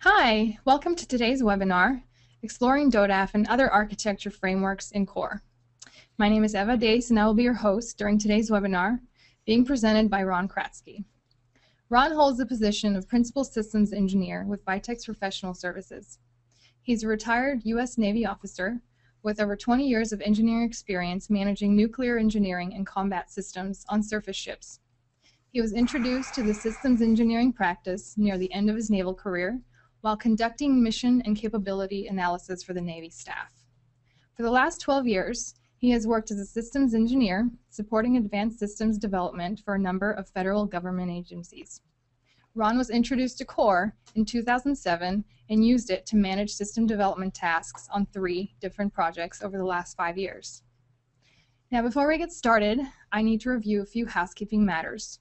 Hi, welcome to today's webinar, Exploring DODAF and Other Architecture Frameworks in CORE. My name is Eva Dace and I will be your host during today's webinar, being presented by Ron Kratzke. Ron holds the position of Principal Systems Engineer with Vitech's Professional Services. He's a retired U.S. Navy officer with over 20 years of engineering experience managing nuclear engineering and combat systems on surface ships. He was introduced to the systems engineering practice near the end of his naval career while conducting mission and capability analysis for the Navy staff. For the last 12 years, he has worked as a systems engineer, supporting advanced systems development for a number of federal government agencies. Ron was introduced to CORE in 2007 and used it to manage system development tasks on three different projects over the last five years. Now, before we get started, I need to review a few housekeeping matters.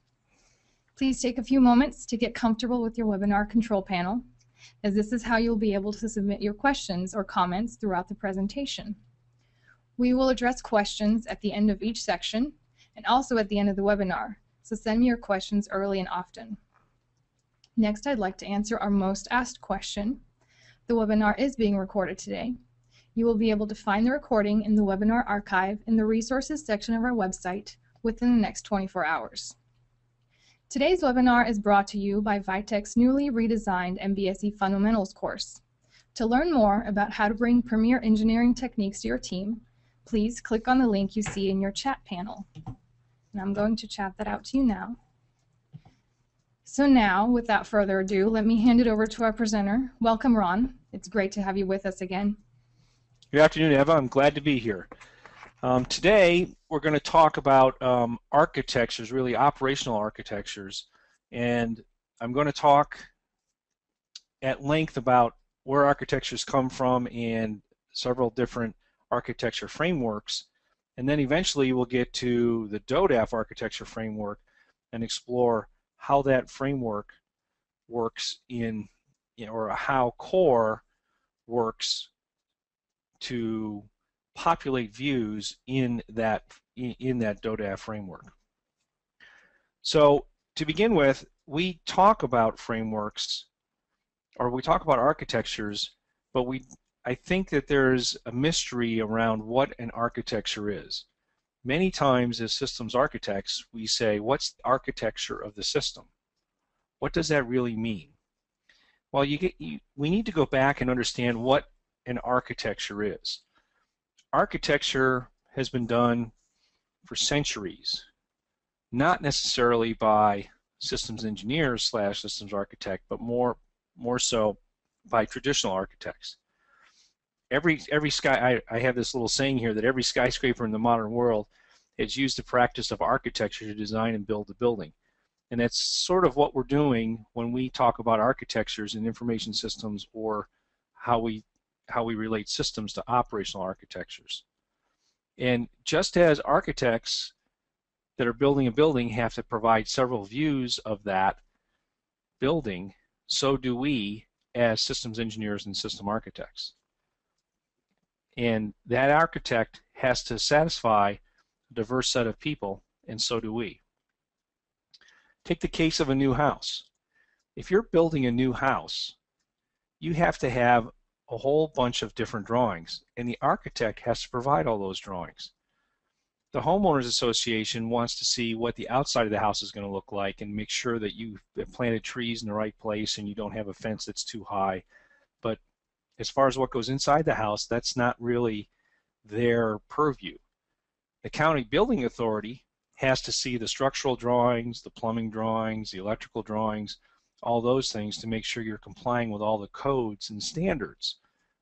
Please take a few moments to get comfortable with your webinar control panel, as this is how you'll be able to submit your questions or comments throughout the presentation. We will address questions at the end of each section and also at the end of the webinar, so send me your questions early and often. Next, I'd like to answer our most asked question. The webinar is being recorded today. You will be able to find the recording in the webinar archive in the resources section of our website within the next 24 hours. Today's webinar is brought to you by Vitech's newly redesigned MBSE Fundamentals course. To learn more about how to bring premier engineering techniques to your team, please click on the link you see in your chat panel. And I'm going to chat that out to you now. So now, without further ado, let me hand it over to our presenter. Welcome, Ron. It's great to have you with us again. Good afternoon, Eva. I'm glad to be here. Um, today, we're going to talk about um, architectures, really operational architectures, and I'm going to talk at length about where architectures come from and several different architecture frameworks, and then eventually we'll get to the DODAF architecture framework and explore how that framework works in, you know, or how core works to populate views in that in that DODAF framework. So to begin with, we talk about frameworks or we talk about architectures, but we I think that there's a mystery around what an architecture is many times as systems architects, we say, what's the architecture of the system? What does that really mean? Well, you get, you, we need to go back and understand what an architecture is. Architecture has been done for centuries, not necessarily by systems engineers slash systems architect, but more more so by traditional architects every every sky I, I have this little saying here that every skyscraper in the modern world has used the practice of architecture to design and build the building. And that's sort of what we're doing when we talk about architectures and information systems or how we how we relate systems to operational architectures. And just as architects that are building a building have to provide several views of that building, so do we as systems engineers and system architects. And that architect has to satisfy a diverse set of people, and so do we. Take the case of a new house. If you're building a new house, you have to have a whole bunch of different drawings, and the architect has to provide all those drawings. The homeowners association wants to see what the outside of the house is going to look like and make sure that you've planted trees in the right place and you don't have a fence that's too high. But as far as what goes inside the house, that's not really their purview. The county building authority has to see the structural drawings, the plumbing drawings, the electrical drawings, all those things to make sure you're complying with all the codes and standards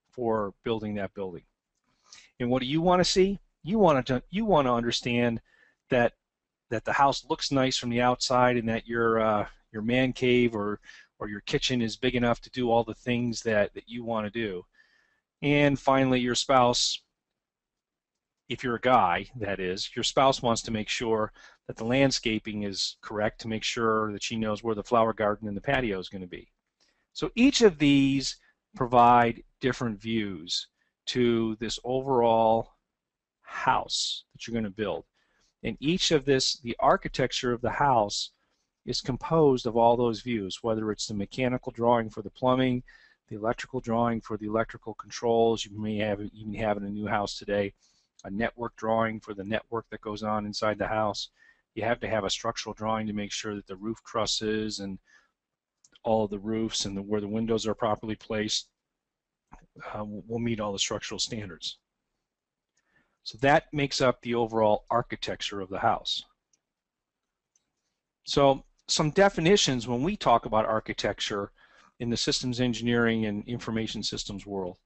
for building that building. And what do you want to see? You want to you want to understand that that the house looks nice from the outside and that your uh, your man cave or or your kitchen is big enough to do all the things that, that you want to do. And finally, your spouse, if you're a guy, that is, your spouse wants to make sure that the landscaping is correct to make sure that she knows where the flower garden and the patio is going to be. So each of these provide different views to this overall house that you're going to build. And each of this, the architecture of the house is composed of all those views, whether it's the mechanical drawing for the plumbing, the electrical drawing for the electrical controls, you may have even have in a new house today, a network drawing for the network that goes on inside the house. You have to have a structural drawing to make sure that the roof trusses and all the roofs and the, where the windows are properly placed uh, will meet all the structural standards. So that makes up the overall architecture of the house. So some definitions when we talk about architecture in the systems engineering and information systems world.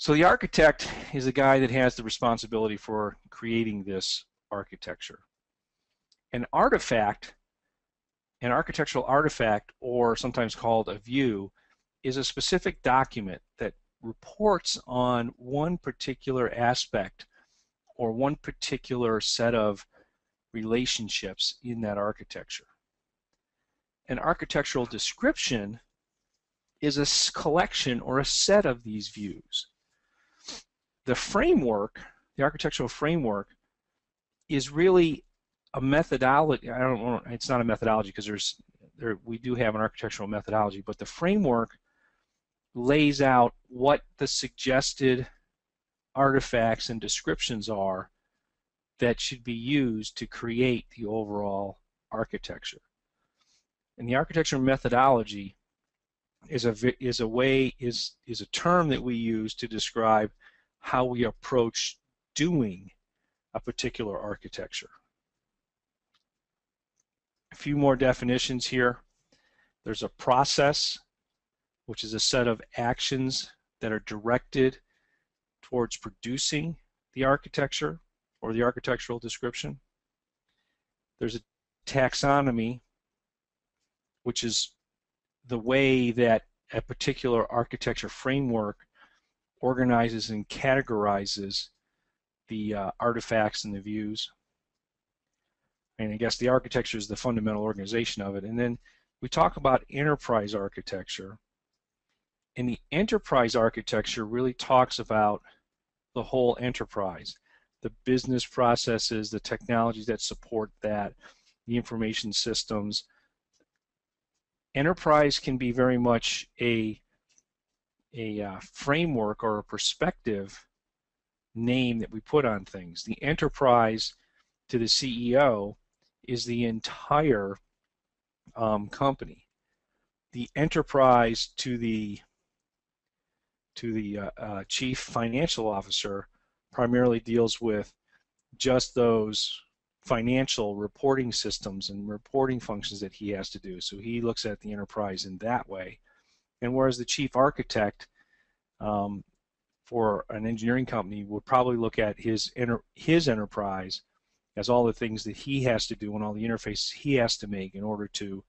So the architect is the guy that has the responsibility for creating this architecture. An artifact, an architectural artifact, or sometimes called a view, is a specific document that reports on one particular aspect or one particular set of relationships in that architecture. An architectural description is a collection or a set of these views. The framework, the architectural framework, is really a methodology. I don't know. It's not a methodology because there's there we do have an architectural methodology, but the framework lays out what the suggested artifacts and descriptions are that should be used to create the overall architecture. And the architectural methodology is a is a way is is a term that we use to describe how we approach doing a particular architecture. A few more definitions here. There's a process which is a set of actions that are directed towards producing the architecture or the architectural description. There's a taxonomy, which is the way that a particular architecture framework organizes and categorizes the uh, artifacts and the views. And I guess the architecture is the fundamental organization of it. And then we talk about enterprise architecture, and the enterprise architecture really talks about the whole enterprise, the business processes, the technologies that support that, the information systems. Enterprise can be very much a, a uh, framework or a perspective name that we put on things. The enterprise to the CEO is the entire um, company. The enterprise to the to the uh, uh, chief financial officer primarily deals with just those financial reporting systems and reporting functions that he has to do. So he looks at the enterprise in that way. And whereas the chief architect um, for an engineering company would probably look at his his enterprise as all the things that he has to do and all the interfaces he has to make in order to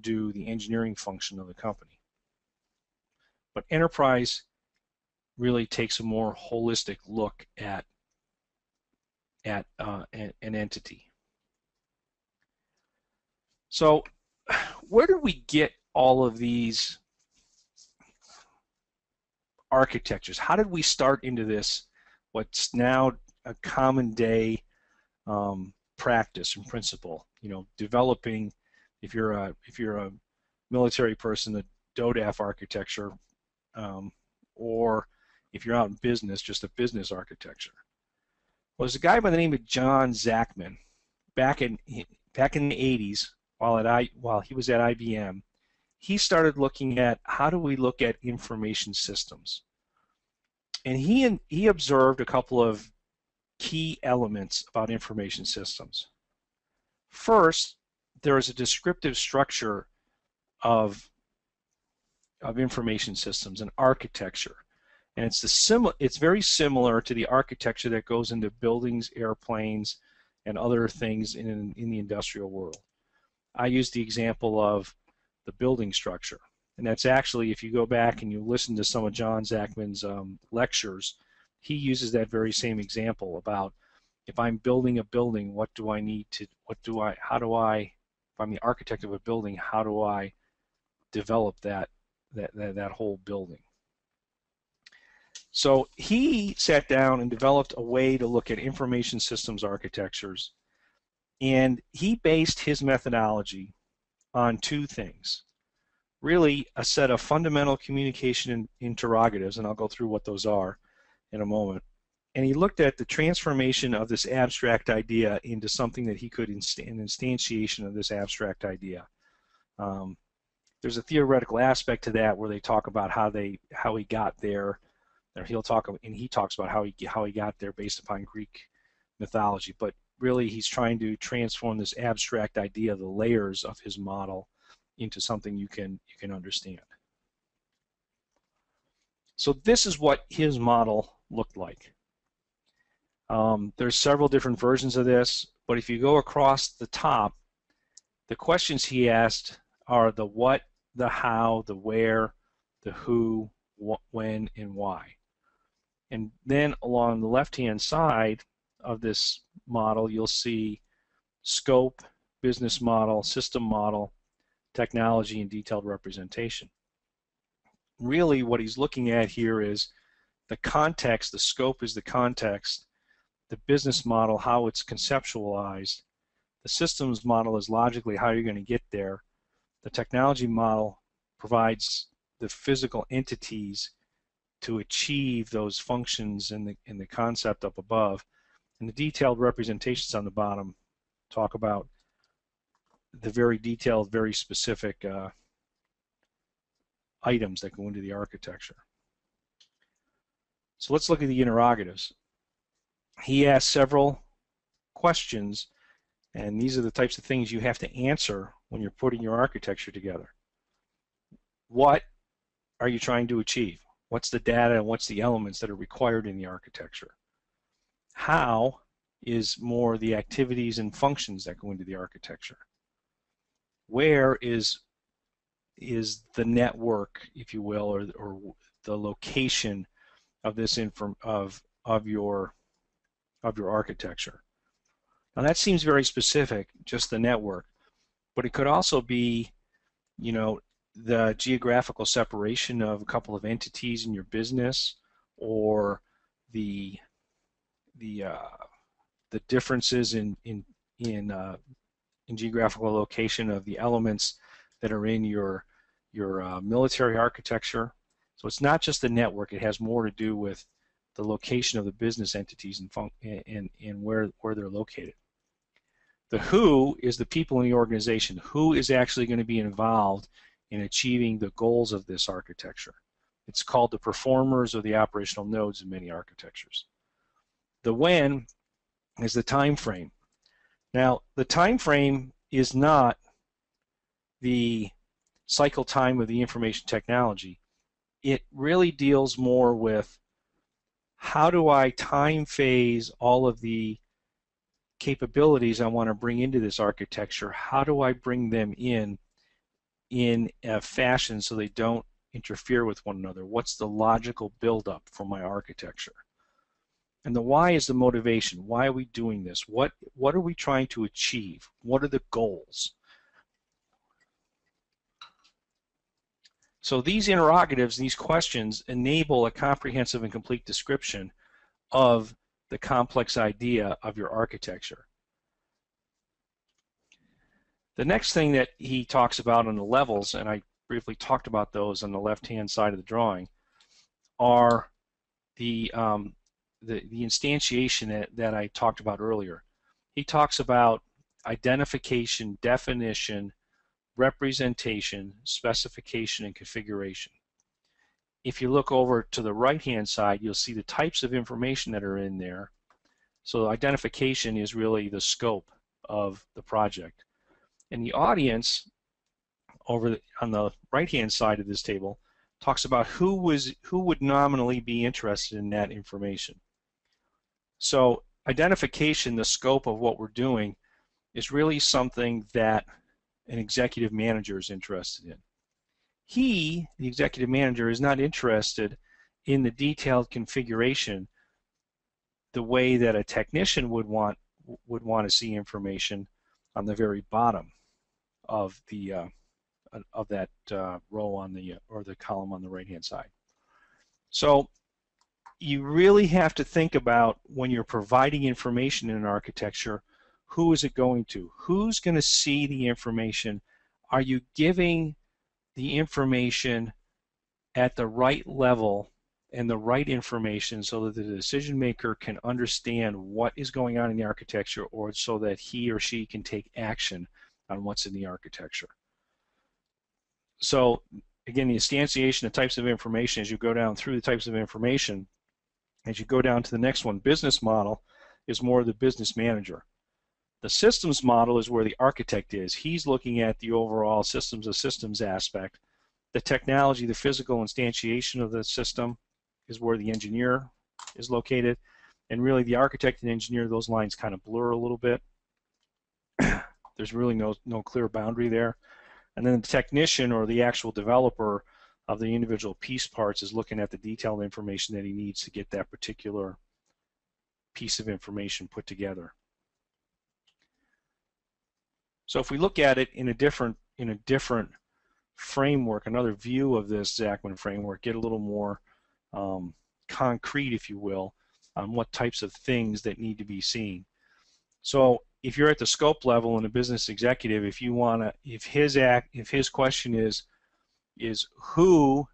do the engineering function of the company. But enterprise really takes a more holistic look at at uh, an, an entity. So where do we get all of these architectures? How did we start into this, what's now a common day um, practice and principle? You know, developing, if you're a, if you're a military person, the DODAF architecture, um, or if you're out in business, just a business architecture. Well, there's a guy by the name of John Zachman back in back in the 80s while at I while he was at IBM. He started looking at how do we look at information systems, and he he observed a couple of key elements about information systems. First, there is a descriptive structure of of information systems, an architecture and it's the sim it's very similar to the architecture that goes into buildings, airplanes, and other things in in the industrial world. I use the example of the building structure, and that's actually if you go back and you listen to some of John Zachman's um, lectures, he uses that very same example about if I'm building a building, what do I need to what do I how do I if I'm the architect of a building, how do I develop that that that, that whole building? So he sat down and developed a way to look at information systems architectures And he based his methodology on two things. Really, a set of fundamental communication interrogatives, and I'll go through what those are in a moment. And he looked at the transformation of this abstract idea into something that he could inst an instantiation of this abstract idea. Um, there's a theoretical aspect to that where they talk about how they how he got there, or he'll talk and he talks about how he how he got there based upon Greek mythology. But really, he's trying to transform this abstract idea, of the layers of his model, into something you can you can understand. So this is what his model looked like. Um, there's several different versions of this, but if you go across the top, the questions he asked are the what, the how, the where, the who, when, and why. And then along the left-hand side of this model, you'll see scope, business model, system model, technology, and detailed representation. Really what he's looking at here is the context, the scope is the context, the business model, how it's conceptualized, the systems model is logically how you're going to get there, the technology model provides the physical entities to achieve those functions in the in the concept up above, and the detailed representations on the bottom talk about the very detailed, very specific uh, items that go into the architecture. So let's look at the interrogatives. He asked several questions, and these are the types of things you have to answer when you're putting your architecture together. What are you trying to achieve? What's the data and what's the elements that are required in the architecture? How is more the activities and functions that go into the architecture? Where is is the network, if you will, or, or the location of this inform of of your of your architecture? Now that seems very specific, just the network, but it could also be, you know, the geographical separation of a couple of entities in your business, or the the uh, the differences in in in uh, in geographical location of the elements that are in your your uh, military architecture. So it's not just the network; it has more to do with the location of the business entities and and, and where where they're located. The who is the people in the organization. Who is actually going to be involved in achieving the goals of this architecture? It's called the performers or the operational nodes in many architectures. The when is the time frame. Now, the time frame is not the cycle time of the information technology. It really deals more with how do I time phase all of the capabilities I want to bring into this architecture, how do I bring them in in a fashion so they don't interfere with one another? What's the logical buildup for my architecture? And the why is the motivation. Why are we doing this? What what are we trying to achieve? What are the goals? So these interrogatives, these questions enable a comprehensive and complete description of the complex idea of your architecture. The next thing that he talks about on the levels, and I briefly talked about those on the left-hand side of the drawing, are the, um, the, instantiation that, that I talked about earlier. He talks about identification, definition, representation, specification, and configuration. If you look over to the right hand side you'll see the types of information that are in there. So identification is really the scope of the project. And the audience over the, on the right hand side of this table talks about who was who would nominally be interested in that information so identification the scope of what we're doing is really something that an executive manager is interested in he, the executive manager, is not interested in the detailed configuration the way that a technician would want would want to see information on the very bottom of the uh, of that uh, row on the or the column on the right hand side. So you really have to think about when you're providing information in an architecture who is it going to? Who's going to see the information? Are you giving the information at the right level and the right information so that the decision maker can understand what is going on in the architecture or so that he or she can take action on what's in the architecture. So again, the instantiation of types of information as you go down through the types of information, as you go down to the next one, business model is more the business manager. The systems model is where the architect is. He's looking at the overall systems of systems aspect. The technology, the physical instantiation of the system is where the engineer is located. And really the architect and engineer, those lines kind of blur a little bit. There's really no, no clear boundary there. And then the technician or the actual developer of the individual piece parts is looking at the detailed information that he needs to get that particular piece of information put together. So if we look at it in a different in a different framework, another view of this Zachman framework, get a little more um, concrete, if you will, on what types of things that need to be seen. So if you're at the scope level and a business executive, if you want to, if his act, if his question is, is who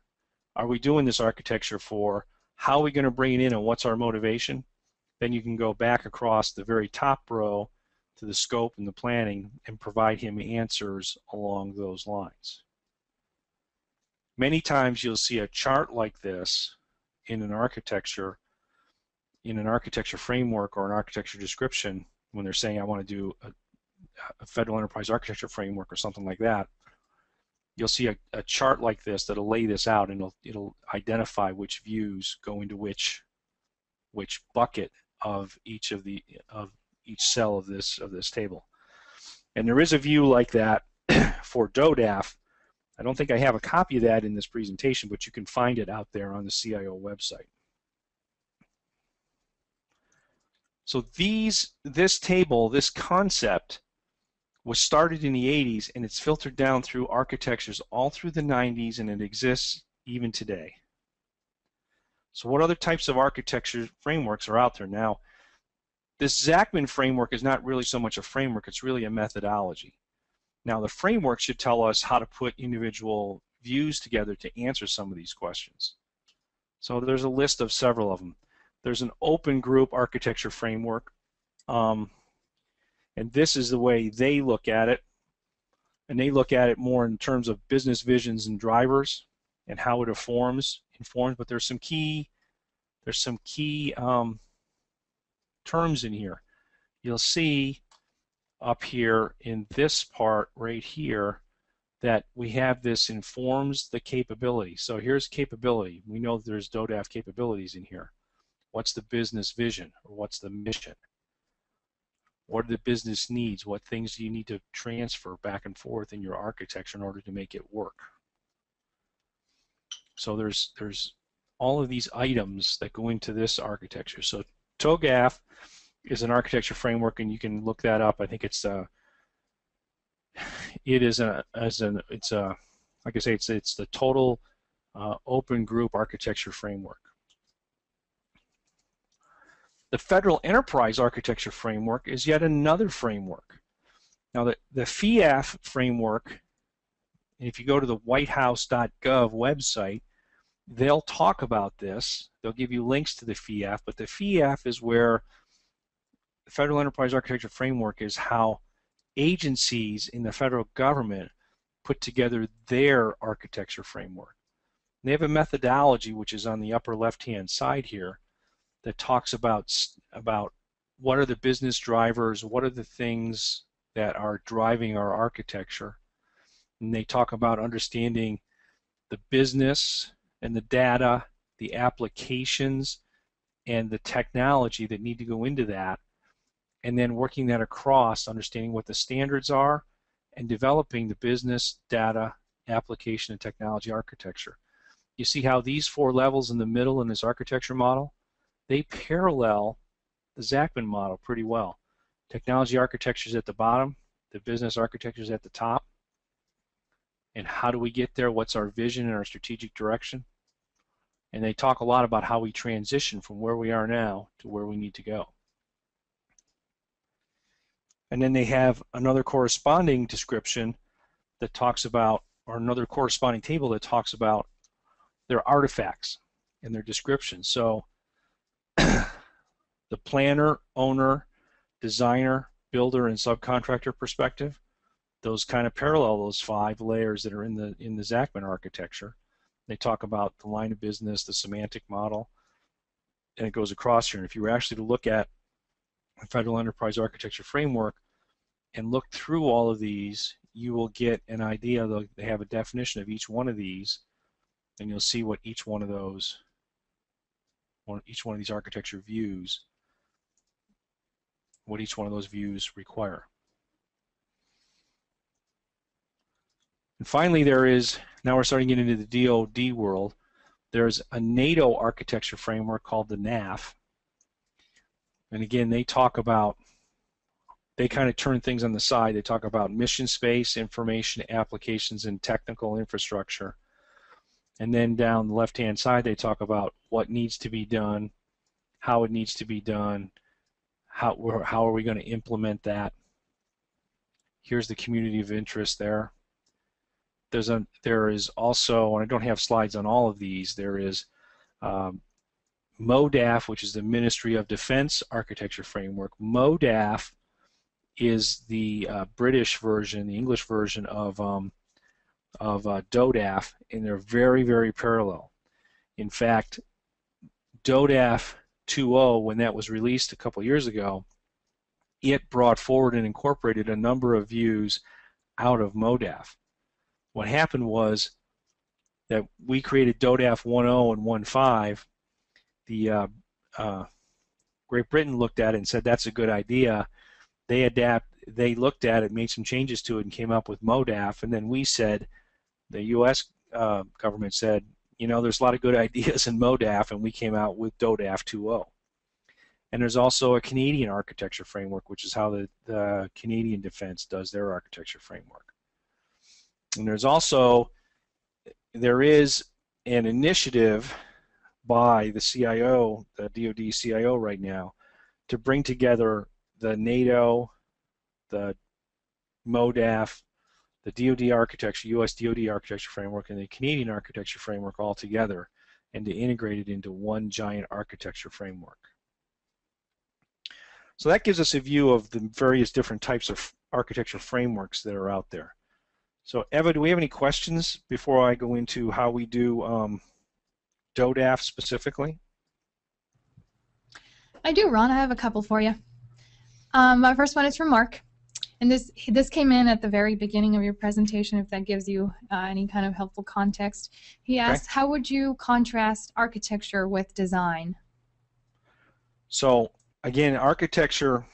are we doing this architecture for? How are we going to bring it in, and what's our motivation? Then you can go back across the very top row to the scope and the planning and provide him answers along those lines. Many times you'll see a chart like this in an architecture, in an architecture framework or an architecture description when they're saying I want to do a, a federal enterprise architecture framework or something like that. You'll see a, a chart like this that'll lay this out and it'll, it'll identify which views go into which which bucket of each of the of each cell of this of this table. And there is a view like that for DODAF. I don't think I have a copy of that in this presentation, but you can find it out there on the CIO website. So these, this table, this concept, was started in the 80s and it's filtered down through architectures all through the 90s and it exists even today. So what other types of architecture frameworks are out there now? This Zachman framework is not really so much a framework, it's really a methodology. Now the framework should tell us how to put individual views together to answer some of these questions. So there's a list of several of them. There's an open group architecture framework, um, and this is the way they look at it. And they look at it more in terms of business visions and drivers and how it informs, informs. But there's some key, there's some key um, terms in here. You'll see up here in this part right here that we have this informs the capability. So here's capability. We know there's DODAF capabilities in here. What's the business vision or what's the mission? What are the business needs? What things do you need to transfer back and forth in your architecture in order to make it work? So there's there's all of these items that go into this architecture. So TOGAF is an architecture framework, and you can look that up. I think it's uh, it is a as an it's a like I say it's it's the total uh, open group architecture framework. The Federal Enterprise Architecture Framework is yet another framework. Now the, the FEAF framework, if you go to the whitehouse.gov website, they'll talk about this. They'll give you links to the FEAF, but the FEAF is where the Federal Enterprise Architecture Framework is how agencies in the federal government put together their architecture framework. they have a methodology which is on the upper left hand side here that talks about about what are the business drivers, what are the things that are driving our architecture. And they talk about understanding the business and the data, the applications, and the technology that need to go into that and then working that across, understanding what the standards are, and developing the business, data, application, and technology architecture. You see how these four levels in the middle in this architecture model, they parallel the Zachman model pretty well. Technology architecture is at the bottom, the business architecture is at the top. And how do we get there? What's our vision and our strategic direction? And they talk a lot about how we transition from where we are now to where we need to go. And then they have another corresponding description that talks about, or another corresponding table that talks about their artifacts and their descriptions. So the planner, owner, designer, builder, and subcontractor perspective, those kind of parallel those five layers that are in the in the Zachman architecture. They talk about the line of business, the semantic model, and it goes across here. And if you were actually to look at the Federal Enterprise Architecture Framework and look through all of these, you will get an idea. They have a definition of each one of these, and you'll see what each one of those, one, each one of these architecture views, what each one of those views require. And finally, there is, now we're starting to get into the DoD world, there's a NATO architecture framework called the NAF. And again, they talk about, they kind of turn things on the side. They talk about mission space, information, applications, and technical infrastructure. And then down the left-hand side, they talk about what needs to be done, how it needs to be done, how, how are we going to implement that. Here's the community of interest there there's a there is also, and I don't have slides on all of these. There is um, MODAF, which is the Ministry of Defense Architecture Framework. MODAF is the uh, British version, the English version of um, of uh, DODAF, and they're very very parallel. In fact, DODAF 2.0, when that was released a couple years ago, it brought forward and incorporated a number of views out of MODAF what happened was that we created DODAF 1.0 and 1.5. The uh, uh, Great Britain looked at it and said that's a good idea. They adapt. They looked at it, made some changes to it, and came up with MODAF. And then we said, the U.S. Uh, government said, you know, there's a lot of good ideas in MODAF, and we came out with DODAF 2.0. And there's also a Canadian architecture framework, which is how the, the Canadian Defense does their architecture framework. And there's also, there is an initiative by the CIO, the DoD CIO right now, to bring together the NATO, the MODAF, the DoD architecture, U.S. DoD architecture framework, and the Canadian architecture framework all together, and to integrate it into one giant architecture framework. So that gives us a view of the various different types of architecture frameworks that are out there. So Eva, do we have any questions before I go into how we do um, DODAF specifically? I do, Ron. I have a couple for you. Um, my first one is from Mark. And this this came in at the very beginning of your presentation, if that gives you uh, any kind of helpful context. He asked, okay. how would you contrast architecture with design? So again, architecture,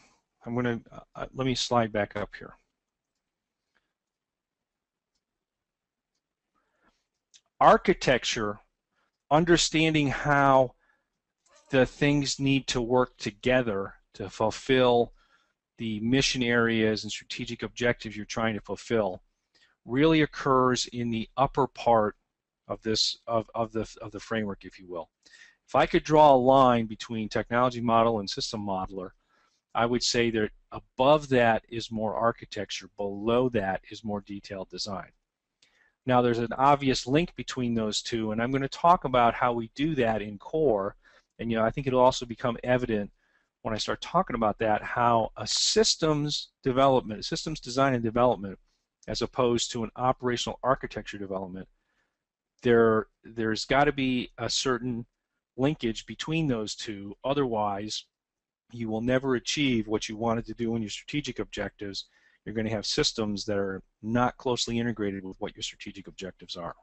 I'm going to, uh, let me slide back up here. architecture, understanding how the things need to work together to fulfill the mission areas and strategic objectives you're trying to fulfill really occurs in the upper part of this of, of the of the framework if you will if I could draw a line between technology model and system modeler I would say that above that is more architecture below that is more detailed design now there's an obvious link between those two, and I'm going to talk about how we do that in core. And you know, I think it'll also become evident when I start talking about that how a systems development, systems design and development, as opposed to an operational architecture development, there there's got to be a certain linkage between those two. Otherwise, you will never achieve what you wanted to do in your strategic objectives you're going to have systems that are not closely integrated with what your strategic objectives are.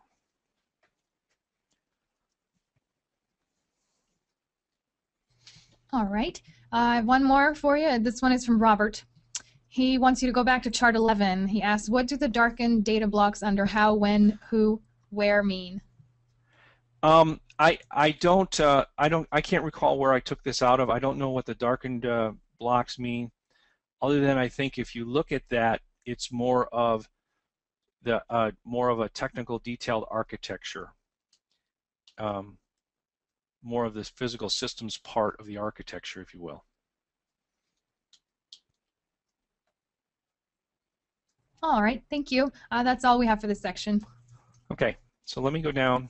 All right. Uh, I have one more for you. This one is from Robert. He wants you to go back to chart 11. He asks, what do the darkened data blocks under how, when, who, where mean? Um, I I don't uh, I don't I can't recall where I took this out of. I don't know what the darkened uh, blocks mean other than I think if you look at that, it's more of the uh, more of a technical detailed architecture, um, more of this physical systems part of the architecture, if you will. All right, thank you. Uh, that's all we have for this section. Okay, so let me go down.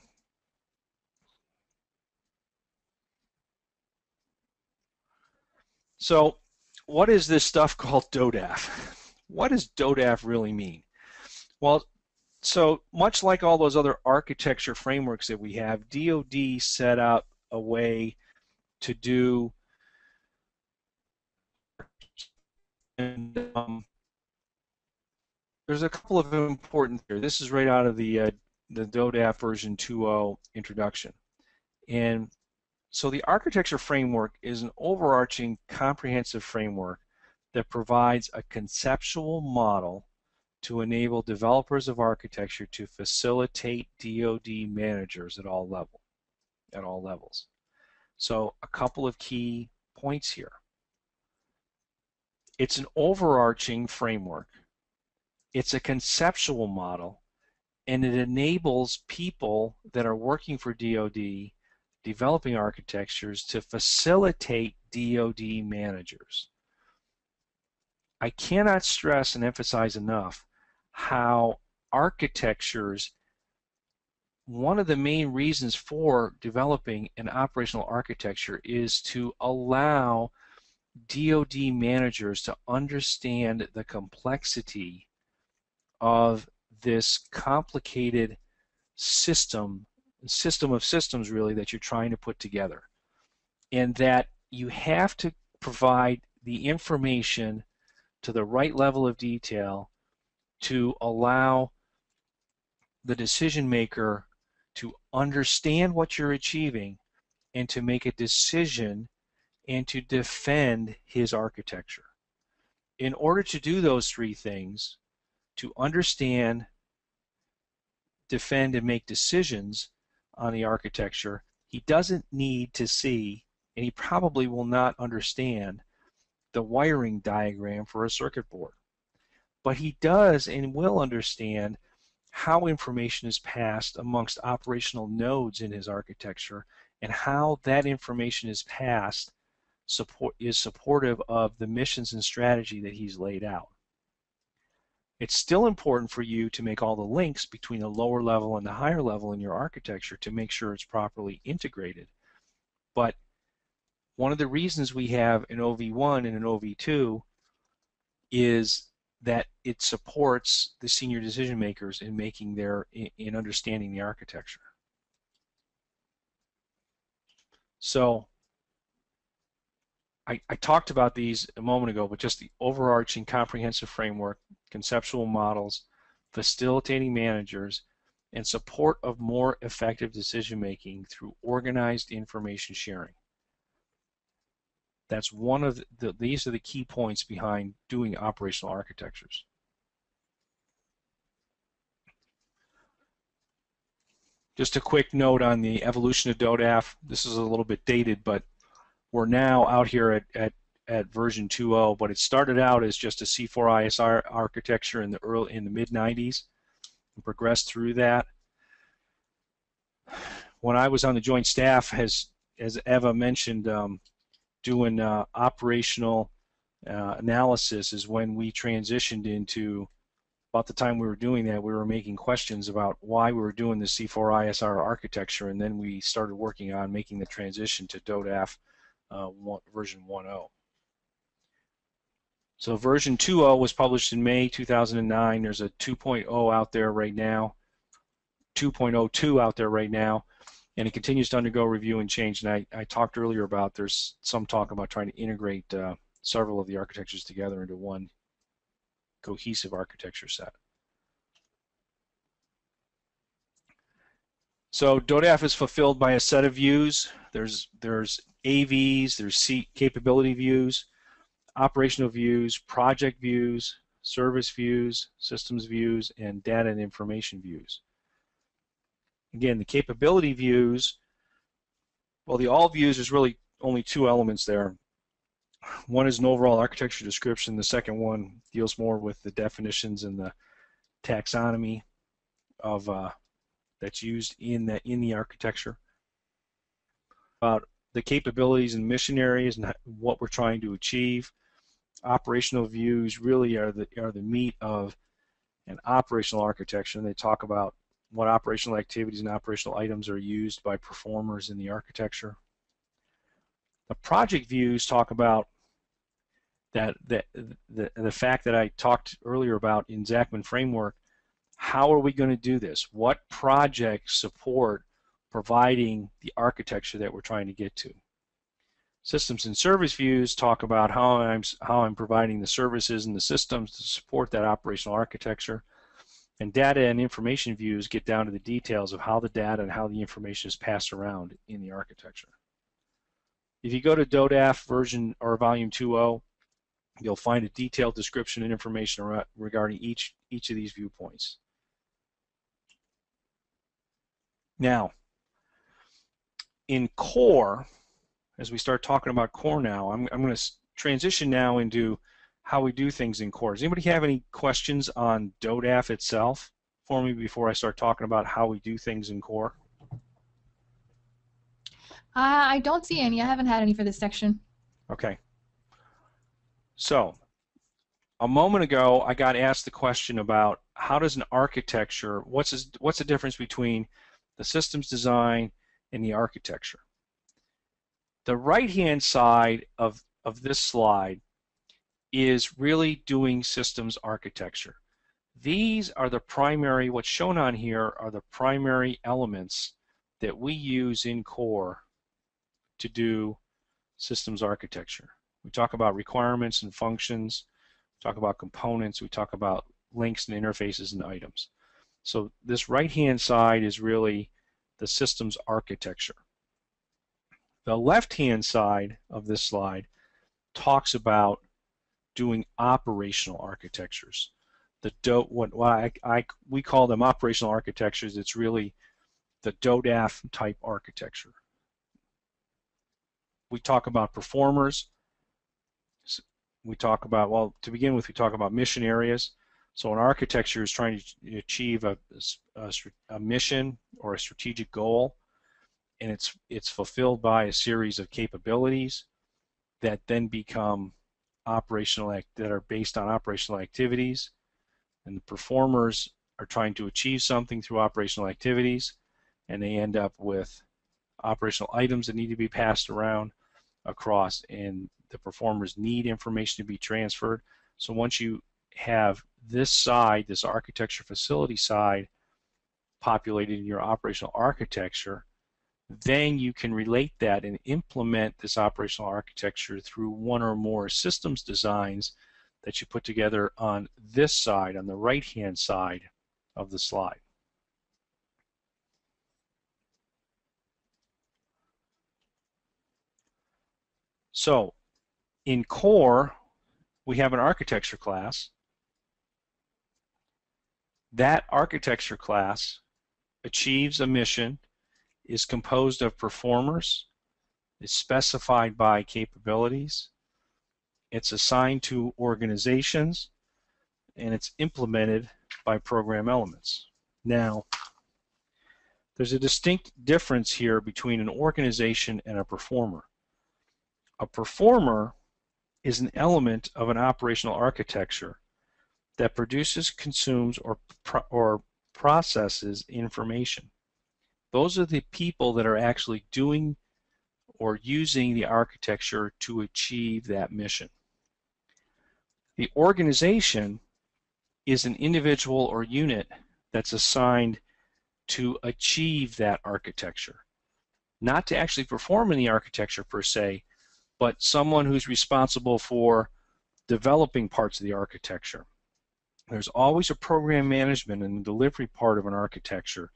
So what is this stuff called DODAF? What does DODAF really mean? Well, so much like all those other architecture frameworks that we have, DoD set up a way to do and um, there's a couple of important here. This is right out of the uh, the DODAF version 2.0 introduction. And so the architecture framework is an overarching comprehensive framework that provides a conceptual model to enable developers of architecture to facilitate DoD managers at all level at all levels. So a couple of key points here. It's an overarching framework. It's a conceptual model and it enables people that are working for DoD developing architectures to facilitate DoD managers. I cannot stress and emphasize enough how architectures one of the main reasons for developing an operational architecture is to allow DoD managers to understand the complexity of this complicated system system of systems really that you're trying to put together. And that you have to provide the information to the right level of detail to allow the decision maker understand what you're achieving and to make a decision and to defend his architecture. In order to do those three things, to understand, defend, and make decisions on the architecture, he doesn't need to see, and he probably will not understand, the wiring diagram for a circuit board. But he does and will understand how information is passed amongst operational nodes in his architecture and how that information is passed support is supportive of the missions and strategy that he's laid out. It's still important for you to make all the links between the lower level and the higher level in your architecture to make sure it's properly integrated. But one of the reasons we have an OV1 and an OV2 is that it supports the senior decision makers in making their in understanding the architecture. So I, I, talked about these a moment ago, but just the overarching comprehensive framework conceptual models, facilitating managers, and support of more effective decision making through organized information sharing. That's one of the, these are the key points behind doing operational architectures. Just a quick note on the evolution of DODAF. This is a little bit dated, but we're now out here at, at at version 2.0, but it started out as just a C4ISR architecture in the early in the mid 90s and progressed through that. When I was on the joint staff, as as Eva mentioned, um, doing uh, operational uh, analysis is when we transitioned into about the time we were doing that, we were making questions about why we were doing the C4ISR architecture, and then we started working on making the transition to DODAF uh, version 1.0. So version 2.0 was published in May 2009. There's a 2.0 out there right now, 2.02 out there right now, and it continues to undergo review and change. And I, I talked earlier about there's some talk about trying to integrate uh, several of the architectures together into one cohesive architecture set. So DODAF is fulfilled by a set of views. There's there's AVs, there's C capability views, operational views, project views, service views, systems views, and data and information views. Again, the capability views, well, the all views is really only two elements there. One is an overall architecture description. The second one deals more with the definitions and the taxonomy of uh, that's used in the in the architecture. About the capabilities and mission areas and what we're trying to achieve operational views really are the are the meat of an operational architecture, and they talk about what operational activities and operational items are used by performers in the architecture. The project views talk about that the, the, the fact that I talked earlier about in Zachman framework, how are we going to do this? What projects support providing the architecture that we're trying to get to? Systems and service views talk about how I'm how I'm providing the services and the systems to support that operational architecture. And data and information views get down to the details of how the data and how the information is passed around in the architecture. If you go to DODAF version or volume 2.0, you'll find a detailed description and information regarding each each of these viewpoints. Now, in core, as we start talking about core now, I'm, I'm going to transition now into how we do things in core. Does anybody have any questions on DODAF itself for me before I start talking about how we do things in core? Uh, I don't see any. I haven't had any for this section. Okay. So, a moment ago, I got asked the question about how does an architecture, what's, what's the difference between the systems design and the architecture? The right-hand side of, of this slide is really doing systems architecture. These are the primary, what's shown on here are the primary elements that we use in core to do systems architecture. We talk about requirements and functions, we talk about components, we talk about links and interfaces and items. So this right-hand side is really the systems architecture. The left-hand side of this slide talks about doing operational architectures. The do, what, I, I, we call them operational architectures. It's really the DODAF type architecture. We talk about performers. We talk about, well, to begin with, we talk about mission areas. So an architecture is trying to achieve a, a, a mission or a strategic goal, and it's it's fulfilled by a series of capabilities that then become operational act that are based on operational activities. And the performers are trying to achieve something through operational activities and they end up with operational items that need to be passed around across and the performers need information to be transferred. So once you have this side this architecture facility side populated in your operational architecture then you can relate that and implement this operational architecture through one or more systems designs that you put together on this side, on the right-hand side of the slide. So in core, we have an architecture class. That architecture class achieves a mission is composed of performers, it's specified by capabilities, it's assigned to organizations, and it's implemented by program elements. Now, there's a distinct difference here between an organization and a performer. A performer is an element of an operational architecture that produces, consumes, or, pro or processes information. Those are the people that are actually doing or using the architecture to achieve that mission. The organization is an individual or unit that's assigned to achieve that architecture. Not to actually perform in the architecture per se, but someone who's responsible for developing parts of the architecture. There's always a program management and delivery part of an architecture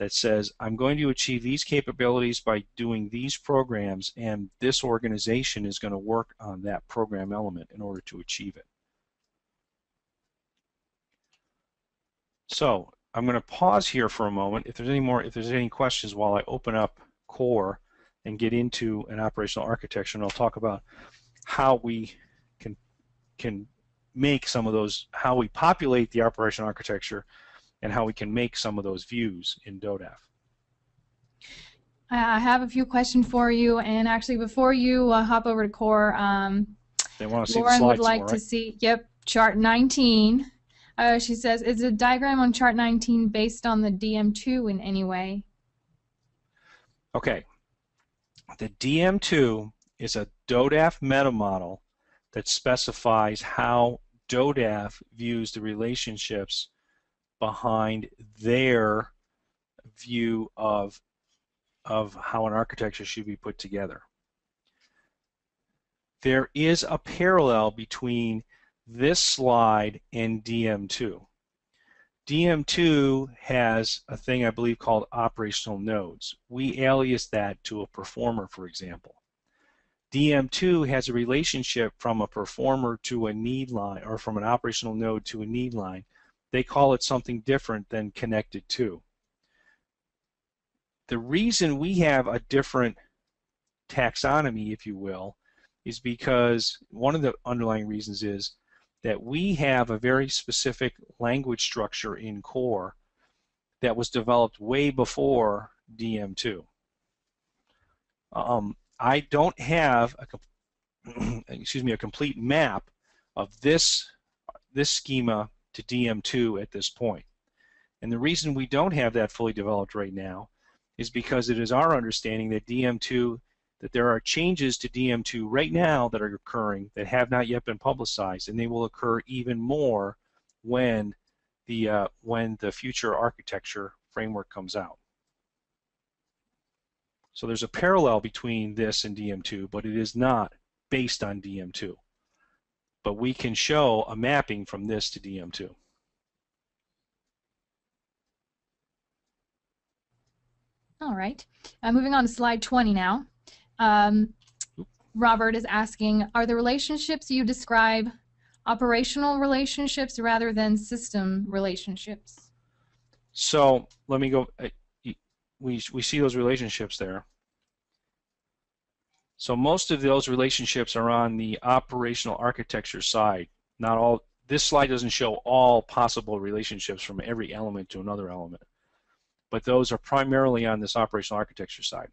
that says, I'm going to achieve these capabilities by doing these programs, and this organization is going to work on that program element in order to achieve it. So I'm going to pause here for a moment. If there's any more, if there's any questions while I open up core and get into an operational architecture, and I'll talk about how we can can make some of those, how we populate the operational architecture and how we can make some of those views in DODAF. I have a few questions for you, and actually, before you uh, hop over to core, um, they want to see Lauren would like more, to see. Yep, chart 19. Uh, she says, is the diagram on chart 19 based on the DM2 in any way? Okay. The DM2 is a DODAF meta model that specifies how DODAF views the relationships behind their view of of how an architecture should be put together. There is a parallel between this slide and DM2. DM2 has a thing I believe called operational nodes. We alias that to a performer, for example. DM2 has a relationship from a performer to a need line, or from an operational node to a need line. They call it something different than connected to. The reason we have a different taxonomy, if you will, is because one of the underlying reasons is that we have a very specific language structure in core that was developed way before DM2. Um, I don't have a excuse me a complete map of this this schema to DM2 at this point. And the reason we don't have that fully developed right now is because it is our understanding that DM2 that there are changes to DM2 right now that are occurring that have not yet been publicized, and they will occur even more when the uh, when the future architecture framework comes out. So there's a parallel between this and DM2, but it is not based on DM2. But we can show a mapping from this to DM2. All right. Uh, moving on to slide 20 now. Um, Robert is asking, are the relationships you describe operational relationships rather than system relationships? So let me go. We, we see those relationships there. So most of those relationships are on the operational architecture side. Not all. This slide doesn't show all possible relationships from every element to another element but those are primarily on this operational architecture side.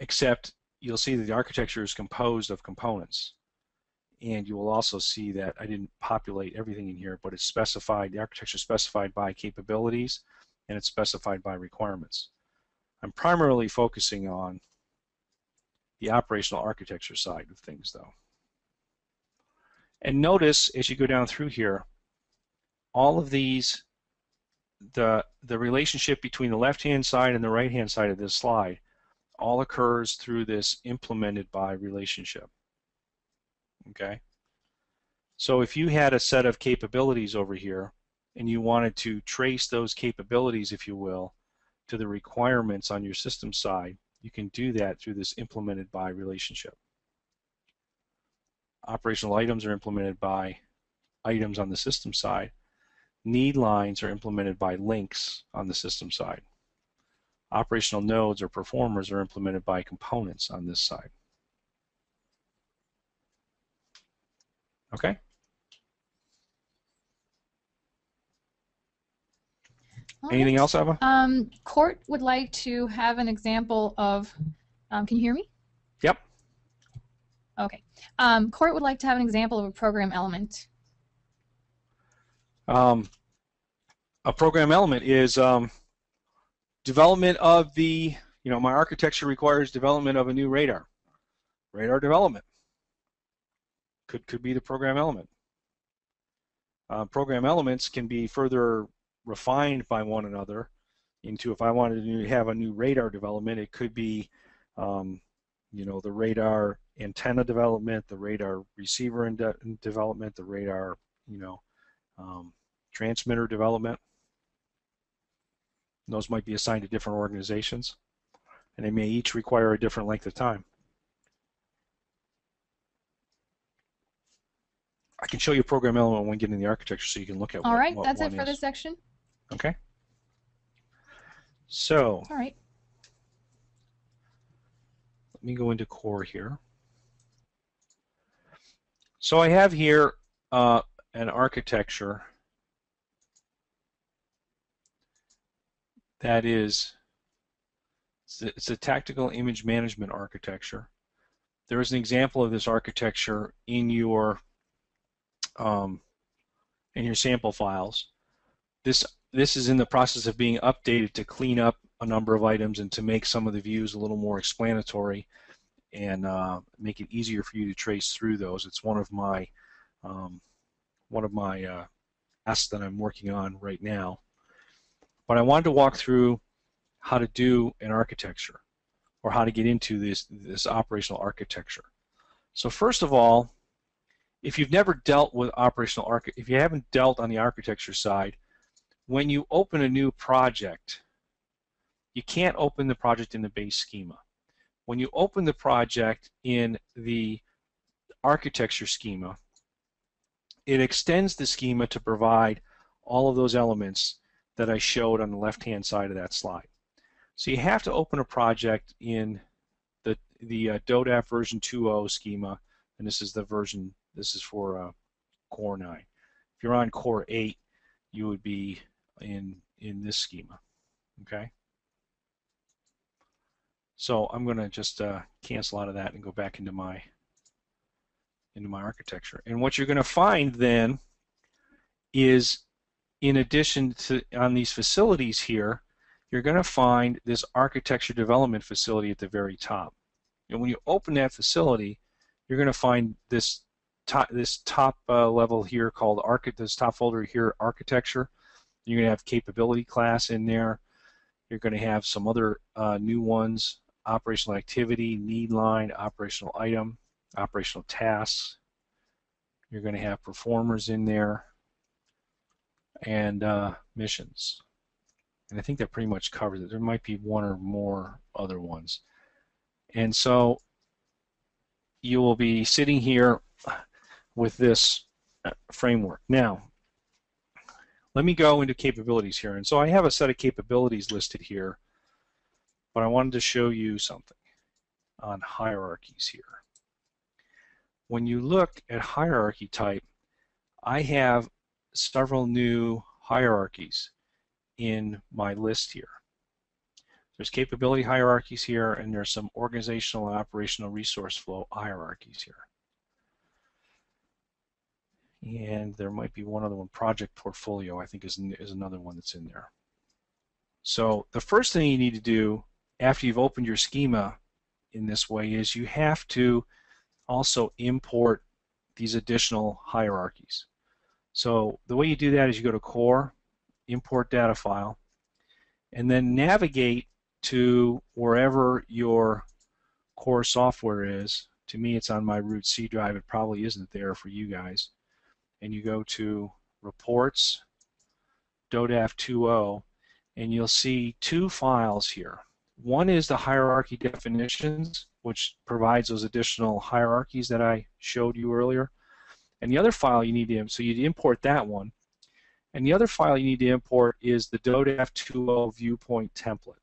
Except you'll see that the architecture is composed of components. And you will also see that I didn't populate everything in here, but it's specified, the architecture is specified by capabilities and it's specified by requirements. I'm primarily focusing on the operational architecture side of things though. And notice as you go down through here, all of these the the relationship between the left-hand side and the right-hand side of this slide all occurs through this implemented by relationship. Okay? So if you had a set of capabilities over here and you wanted to trace those capabilities, if you will, to the requirements on your system side, you can do that through this implemented by relationship. Operational items are implemented by items on the system side Need lines are implemented by links on the system side. Operational nodes or performers are implemented by components on this side. Okay? All Anything right. else, Eva? Um, Court would like to have an example of, um, can you hear me? Yep. Okay. Um, Court would like to have an example of a program element. Um, a program element is um, development of the, you know, my architecture requires development of a new radar. Radar development could, could be the program element. Uh, program elements can be further refined by one another into if I wanted to have a new radar development, it could be, um, you know, the radar antenna development, the radar receiver de development, the radar, you know, um, transmitter development. those might be assigned to different organizations, and they may each require a different length of time. I can show you a program element when we get in the architecture so you can look at All what, right, what that's it for is. this section. Okay. So All right. let me go into core here. So I have here uh, an architecture that is it's a, tactical image management architecture. There is an example of this architecture in your um, and your sample files. This this is in the process of being updated to clean up a number of items and to make some of the views a little more explanatory and uh, make it easier for you to trace through those. It's one of my um, one of my uh, asks that I'm working on right now. But I wanted to walk through how to do an architecture or how to get into this this operational architecture. So first of all, if you've never dealt with operational arch if you haven't dealt on the architecture side, when you open a new project, you can't open the project in the base schema. When you open the project in the architecture schema, it extends the schema to provide all of those elements that I showed on the left-hand side of that slide. So you have to open a project in the the uh, version 2.0 schema, and this is the version. This is for uh, Core 9. If you're on Core 8, you would be in in this schema. Okay. So I'm going to just uh, cancel out of that and go back into my into my architecture. And what you're going to find then is in addition to on these facilities here, you're going to find this architecture development facility at the very top. And when you open that facility, you're going to find this top this top uh, level here called archi this top folder here architecture. You're going to have capability class in there. You're going to have some other uh, new ones, operational activity, need line, operational item, operational tasks. You're going to have performers in there and uh, missions. And I think that pretty much covers it. There might be one or more other ones. And so you will be sitting here with this framework. Now, let me go into capabilities here. And so I have a set of capabilities listed here, but I wanted to show you something on hierarchies here when you look at hierarchy type, I have several new hierarchies in my list here. There's capability hierarchies here, and there's some organizational and operational resource flow hierarchies here. And there might be one other one, project portfolio, I think is, is another one that's in there. So the first thing you need to do after you've opened your schema in this way is you have to also import these additional hierarchies. So the way you do that is you go to core, import data file, and then navigate to wherever your core software is. To me, it's on my root C drive. It probably isn't there for you guys. And you go to Reports, DODAF 2.0, and you'll see two files here. One is the hierarchy definitions, which provides those additional hierarchies that I showed you earlier. And the other file you need to, so you import that one. And the other file you need to import is the DODAF 2.0 viewpoint template.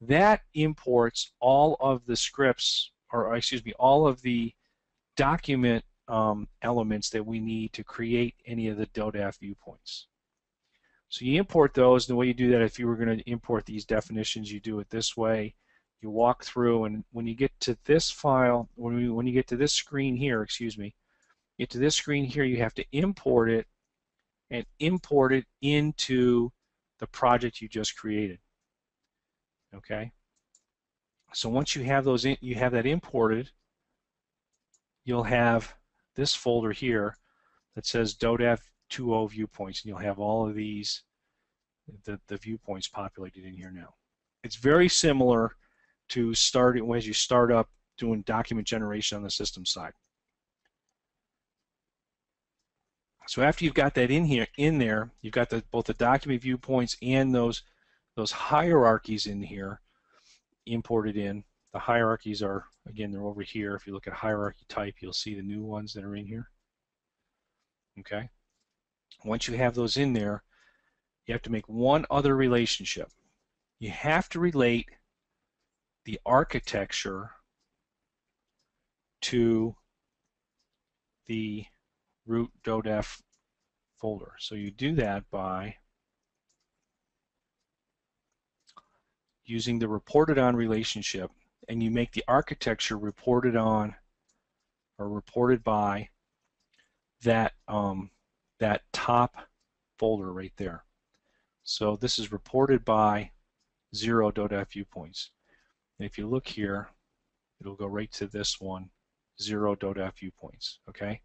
That imports all of the scripts, or excuse me, all of the document um, elements that we need to create any of the DODAF viewpoints. So you import those, and the way you do that, if you were going to import these definitions, you do it this way you walk through and when you get to this file when, we, when you get to this screen here excuse me get to this screen here you have to import it and import it into the project you just created okay so once you have those in, you have that imported you'll have this folder here that says DODAF 2.0 viewpoints and you'll have all of these the, the viewpoints populated in here now it's very similar to starting as you start up doing document generation on the system side. So after you've got that in here, in there, you've got the, both the document viewpoints and those those hierarchies in here imported in. The hierarchies are again they're over here. If you look at hierarchy type, you'll see the new ones that are in here. Okay. Once you have those in there, you have to make one other relationship. You have to relate the architecture to the root DODAF folder. So you do that by using the reported on relationship and you make the architecture reported on or reported by that um, that top folder right there. So this is reported by zero DODAF viewpoints. And if you look here, it'll go right to this one, zero DODAF viewpoints, okay?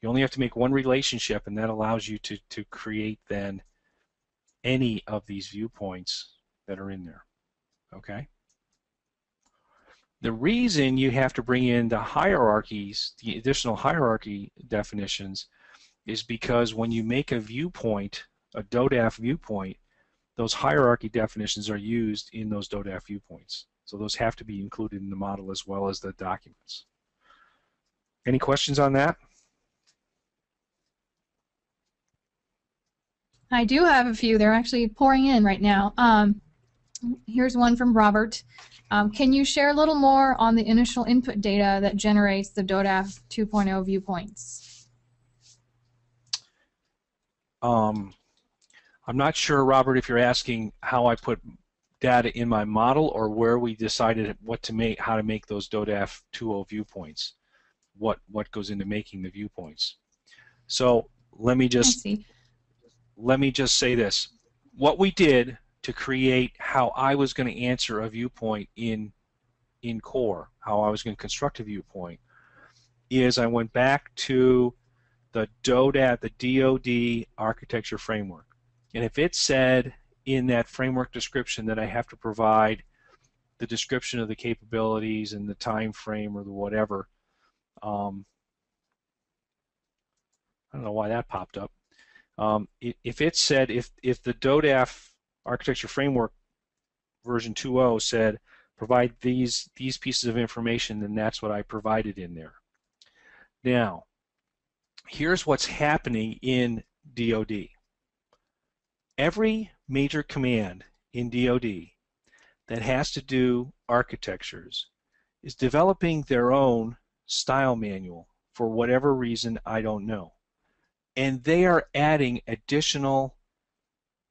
You only have to make one relationship and that allows you to, to create then any of these viewpoints that are in there, okay? The reason you have to bring in the hierarchies, the additional hierarchy definitions, is because when you make a viewpoint, a DODAF viewpoint, those hierarchy definitions are used in those DODAF viewpoints. So those have to be included in the model as well as the documents. Any questions on that? I do have a few. They're actually pouring in right now. Um, here's one from Robert. Um, can you share a little more on the initial input data that generates the DODAF 2.0 viewpoints? Um, I'm not sure, Robert, if you're asking how I put data in my model or where we decided what to make, how to make those DODAF 2.0 viewpoints. What what goes into making the viewpoints? So let me just let me just say this. What we did to create how I was going to answer a viewpoint in in core, how I was going to construct a viewpoint, is I went back to the DODAF, the DoD architecture framework. And if it said in that framework description that I have to provide the description of the capabilities and the time frame or the whatever, um, I don't know why that popped up. Um, if it said, if, if the DODAF architecture framework version 2.0 said provide these these pieces of information, and that's what I provided in there. Now, here's what's happening in DoD. Every major command in DoD that has to do architectures is developing their own style manual for whatever reason I don't know. And they are adding additional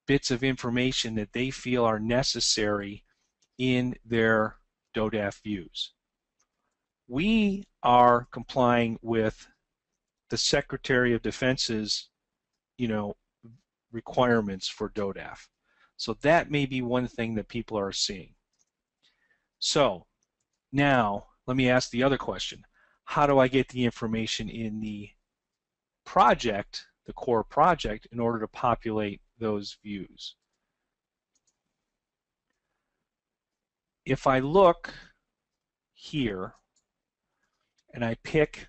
bits of information that they feel are necessary in their DODAF views. We are complying with the Secretary of Defense's, you know, requirements for DODAF. So that may be one thing that people are seeing. So now let me ask the other question. How do I get the information in the project, the core project, in order to populate those views. If I look here and I pick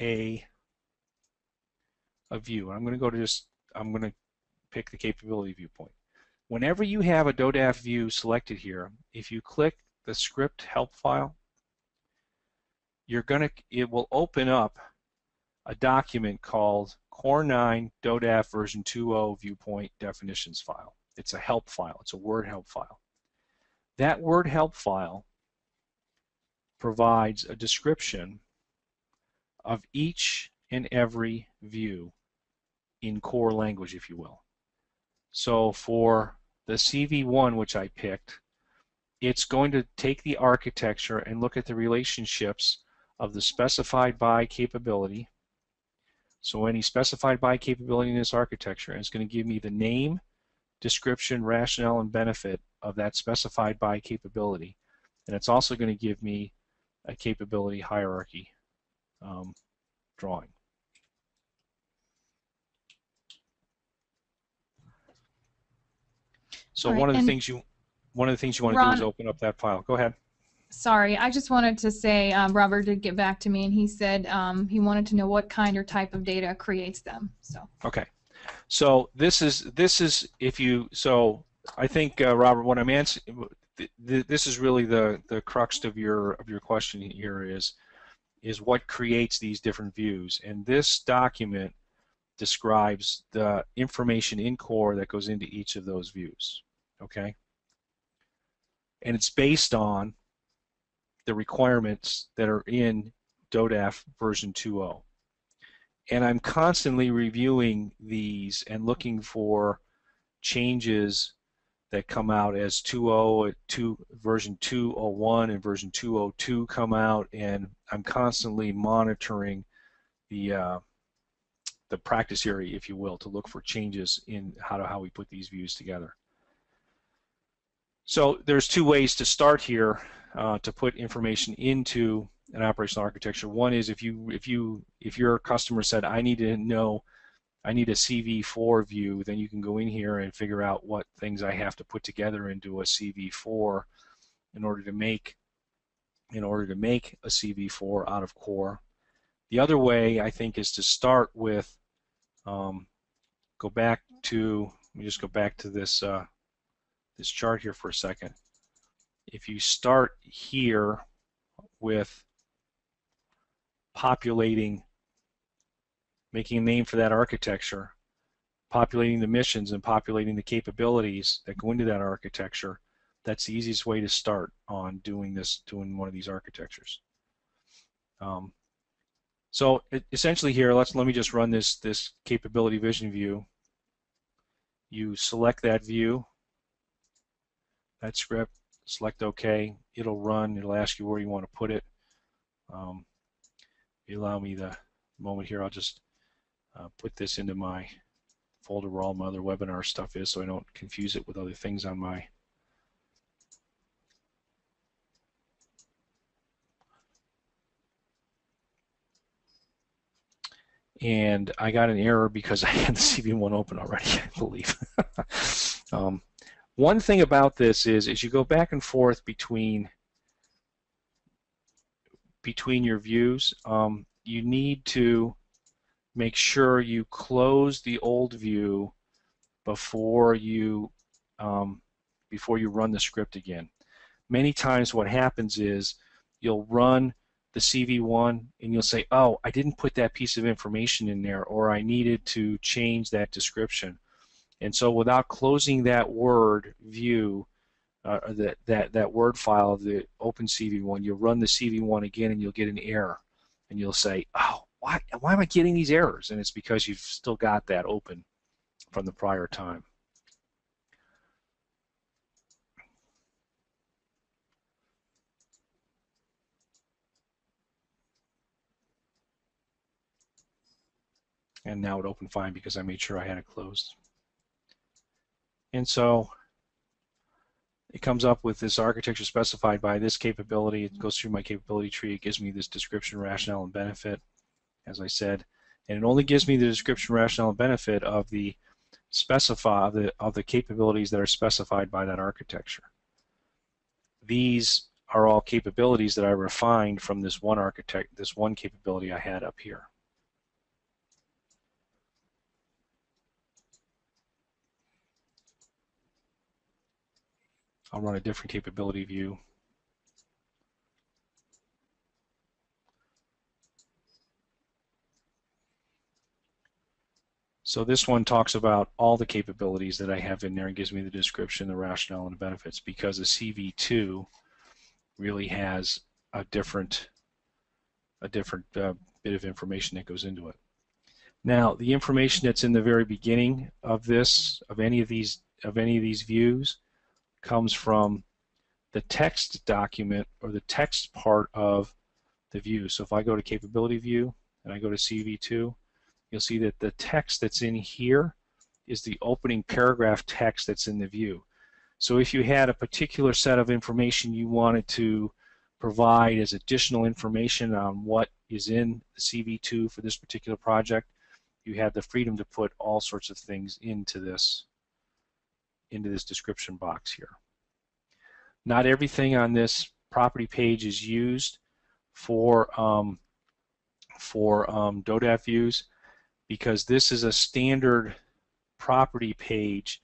a a view, I'm going to go to just I'm going to pick the capability viewpoint. Whenever you have a DODAF view selected here, if you click the script help file, you're going to it will open up a document called Core 9 DODAF version 2.0 viewpoint definitions file. It's a help file. It's a Word help file. That Word help file provides a description of each and every view in core language, if you will. So for the CV1, which I picked, it's going to take the architecture and look at the relationships of the specified by capability so any specified by capability in this architecture, and it's going to give me the name, description, rationale, and benefit of that specified by capability. And it's also going to give me a capability hierarchy um, drawing. So right, one of the things you one of the things you want to do is open up that file. Go ahead. Sorry, I just wanted to say um, Robert did get back to me and he said um, he wanted to know what kind or type of data creates them. So. Okay, so this is this is if you so I think uh, Robert, what I'm answering, th th this is really the the crux of your of your question here is is what creates these different views, and this document describes the information in core that goes into each of those views. Okay, and it's based on the requirements that are in DODAF version 2.0. And I'm constantly reviewing these and looking for changes that come out as 2.0, 2, version 2.01 and version 2.02 come out, and I'm constantly monitoring the uh, the practice area, if you will, to look for changes in how to how we put these views together. So there's two ways to start here uh, to put information into an operational architecture. One is if you if you if your customer said I need to know I need a CV4 view, then you can go in here and figure out what things I have to put together into a CV4 in order to make in order to make a CV4 out of core. The other way I think is to start with um, go back to let me just go back to this uh, this chart here for a second. If you start here with populating, making a name for that architecture, populating the missions and populating the capabilities that go into that architecture, that's the easiest way to start on doing this, doing one of these architectures. Um, so essentially here, let's let me just run this this capability vision view. You select that view, that script, select OK. It'll run. It'll ask you where you want to put it. Um, you allow me the moment here, I'll just uh, put this into my folder where all my other webinar stuff is so I don't confuse it with other things on my and I got an error because I had the CV1 open already, I believe. um, one thing about this is, as you go back and forth between between your views, um, you need to make sure you close the old view before you um, before you run the script again. Many times what happens is you'll run the CV1 and you'll say, oh, I didn't put that piece of information in there or I needed to change that description. And so without closing that word view, uh, that, that, that word file of the open CV1, you'll run the CV1 again and you'll get an error. And you'll say, oh, why, why am I getting these errors? And it's because you've still got that open from the prior time. And now it opened fine because I made sure I had it closed. And so it comes up with this architecture specified by this capability. It goes through my capability tree. It gives me this description, rationale, and benefit, as I said. And it only gives me the description, rationale, and benefit of the specify of the, of the capabilities that are specified by that architecture. These are all capabilities that I refined from this one architect, this one capability I had up here. I'll run a different capability view. So this one talks about all the capabilities that I have in there and gives me the description, the rationale, and the benefits because the CV2 really has a different a different uh, bit of information that goes into it. Now, the information that's in the very beginning of this, of any of these, of any of these views, comes from the text document or the text part of the view. So if I go to capability view and I go to CV2, you'll see that the text that's in here is the opening paragraph text that's in the view. So if you had a particular set of information you wanted to provide as additional information on what is in the CV2 for this particular project, you have the freedom to put all sorts of things into this into this description box here. Not everything on this property page is used for um, for um, DODAF views because this is a standard property page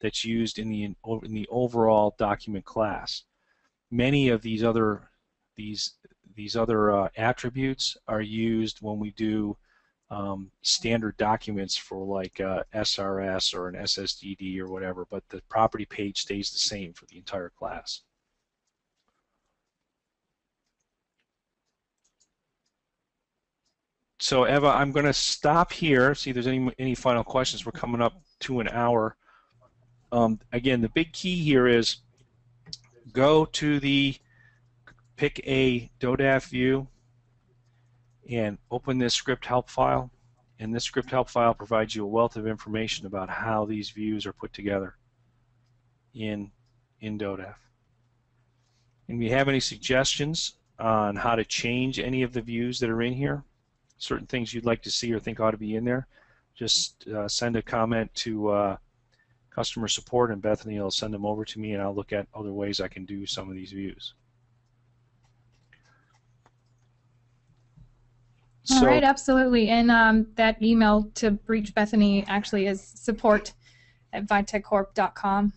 that's used in the in the overall document class. Many of these other these these other uh, attributes are used when we do um, standard documents for like uh, SRS or an SSDD or whatever, but the property page stays the same for the entire class. So Eva, I'm going to stop here, see if there's any, any final questions. We're coming up to an hour. Um, again, the big key here is go to the, pick a DODAF view, and open this script help file and this script help file provides you a wealth of information about how these views are put together in, in DODAF. And if you have any suggestions on how to change any of the views that are in here, certain things you'd like to see or think ought to be in there, just uh, send a comment to uh, customer support and Bethany will send them over to me and I'll look at other ways I can do some of these views. All So- right, absolutely. And um, that email to reach Bethany actually is support at vitechcorp.com.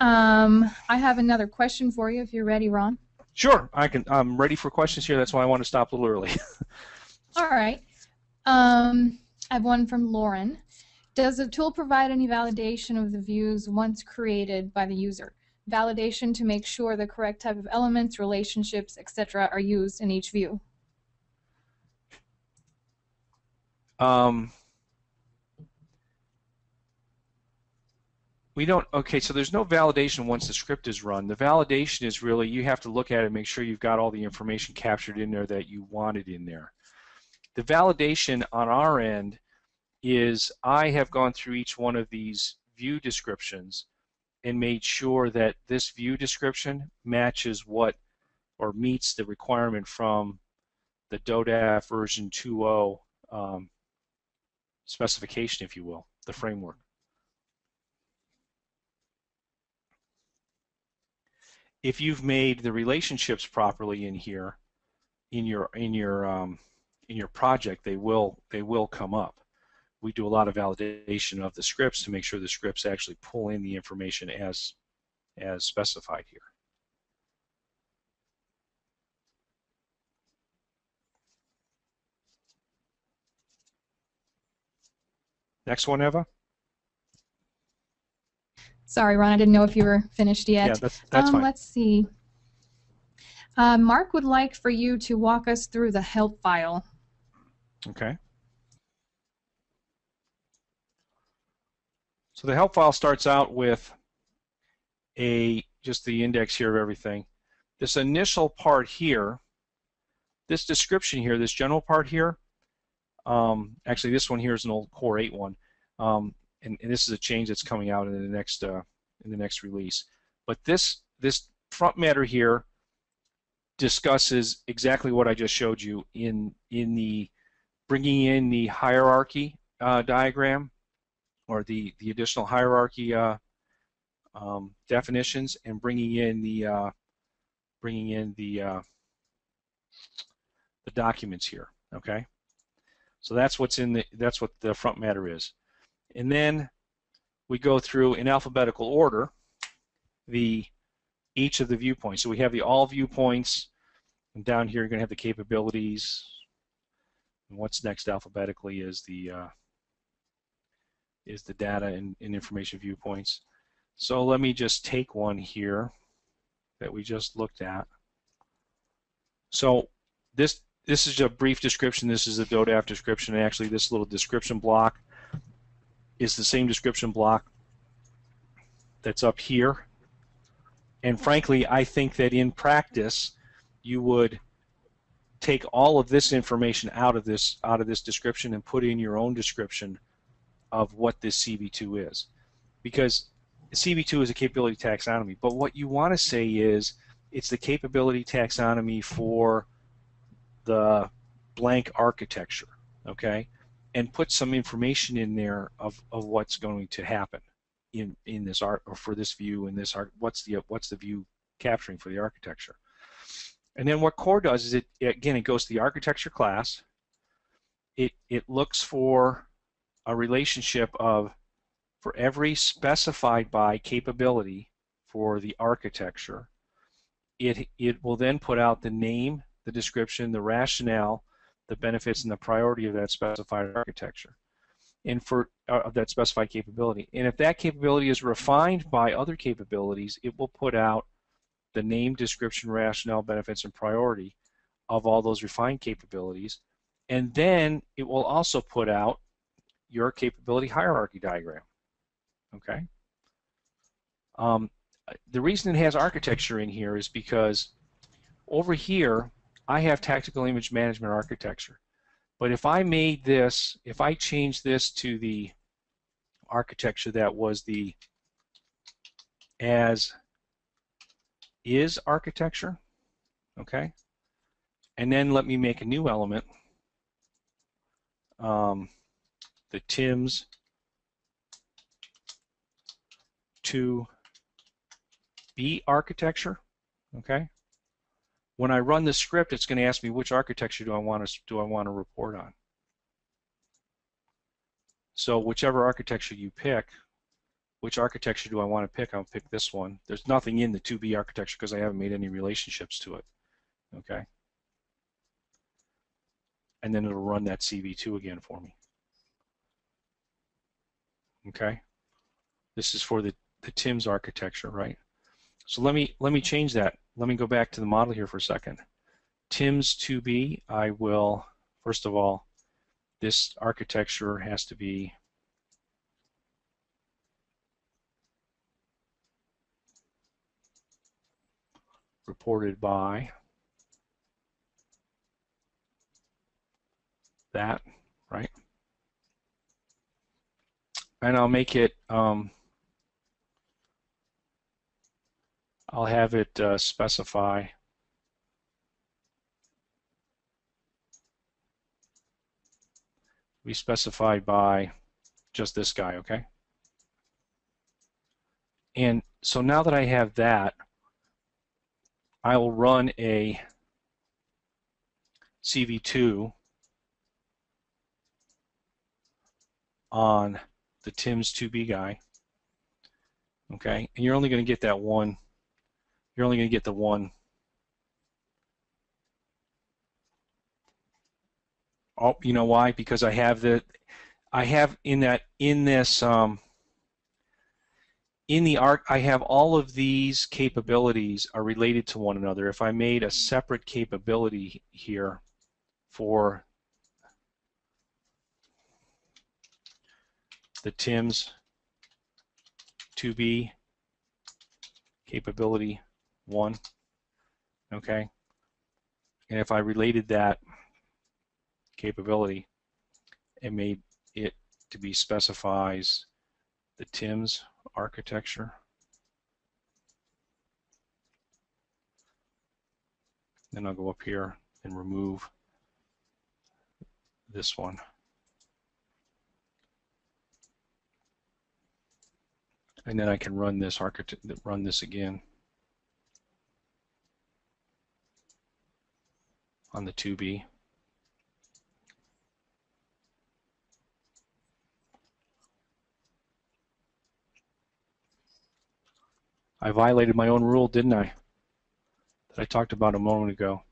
Um, I have another question for you if you're ready, Ron. Sure, I can. I'm ready for questions here. That's why I want to stop a little early. All right. Um, I have one from Lauren. Does the tool provide any validation of the views once created by the user? Validation to make sure the correct type of elements, relationships, etc. are used in each view. Um, we don't. Okay, so there's no validation once the script is run. The validation is really you have to look at it, and make sure you've got all the information captured in there that you wanted in there. The validation on our end is I have gone through each one of these view descriptions and made sure that this view description matches what or meets the requirement from the DODAF version 2.0 um, specification, if you will, the framework. If you've made the relationships properly in here, in your in your um, in your project, they will they will come up. We do a lot of validation of the scripts to make sure the scripts actually pull in the information as as specified here. Next one, Eva. Sorry, Ron, I didn't know if you were finished yet. Yeah, that's that's um, fine. Let's see. Uh, Mark would like for you to walk us through the help file. Okay. So the help file starts out with a just the index here of everything. This initial part here, this description here, this general part here, um, actually this one here is an old Core 8 one, um, and, and this is a change that's coming out in the next uh, in the next release. But this this front matter here discusses exactly what I just showed you in in the bringing in the hierarchy uh, diagram or the, the additional hierarchy uh, um, definitions and bringing in the uh, bringing in the uh, the documents here. Okay, so that's what's in the that's what the front matter is, and then we go through in alphabetical order the each of the viewpoints. So we have the all viewpoints, and down here you're going to have the capabilities, and what's next alphabetically is the uh, is the data and, and, information viewpoints. So let me just take one here that we just looked at. So this this is a brief description. This is a DODAF description. Actually, this little description block is the same description block that's up here. And frankly, I think that in practice, you would take all of this information out of this out of this description and put in your own description of what this CV2 is. Because CV2 is a capability taxonomy, but what you want to say is it's the capability taxonomy for the blank architecture, okay? And put some information in there of, of what's going to happen in in this art or for this view in this art what's the what's the view capturing for the architecture. And then what core does is it again it goes to the architecture class. It it looks for a relationship of for every specified by capability for the architecture, it it will then put out the name, the description, the rationale, the benefits, and the priority of that specified architecture, and for uh, that specified capability. And if that capability is refined by other capabilities, it will put out the name, description, rationale, benefits, and priority of all those refined capabilities, and then it will also put out your capability hierarchy diagram. Okay. Um, the reason it has architecture in here is because over here I have tactical image management architecture. But if I made this, if I change this to the architecture that was the as is architecture, okay, and then let me make a new element, um, the TIMS to B architecture, okay. When I run the script, it's going to ask me which architecture do I want to do I want to report on. So whichever architecture you pick, which architecture do I want to pick? I'll pick this one. There's nothing in the 2B architecture because I haven't made any relationships to it. Okay. And then it'll run that CV2 again for me. Okay. This is for the, the TIMS architecture, right? So let me let me change that. Let me go back to the model here for a second. TIMS 2B, I will, first of all, this architecture has to be reported by that, right? And I'll make it, um, I'll have it uh, specify we specified by just this guy, okay? And so now that I have that, I will run a CV2 on the TIMS 2B guy. Okay, and you're only going to get that one. You're only going to get the one. Oh, you know why? Because I have the, I have in that in this um, in the ARC, I have all of these capabilities are related to one another. If I made a separate capability here for the TIMS 2B capability 1, okay, and if I related that capability and made it to be specifies the TIMS architecture. Then I'll go up here and remove this one. And then I can run this architect run this again on the 2B. I violated my own rule, didn't I? That I talked about a moment ago,